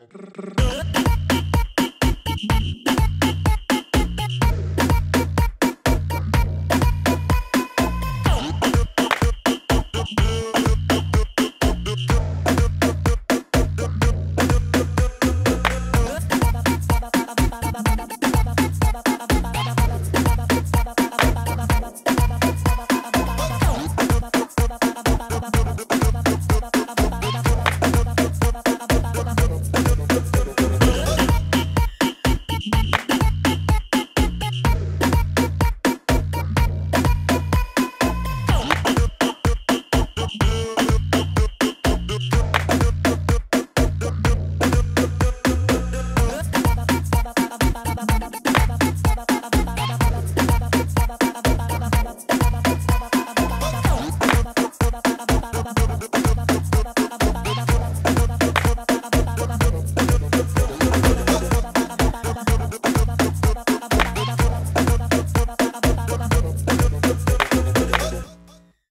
Rrr.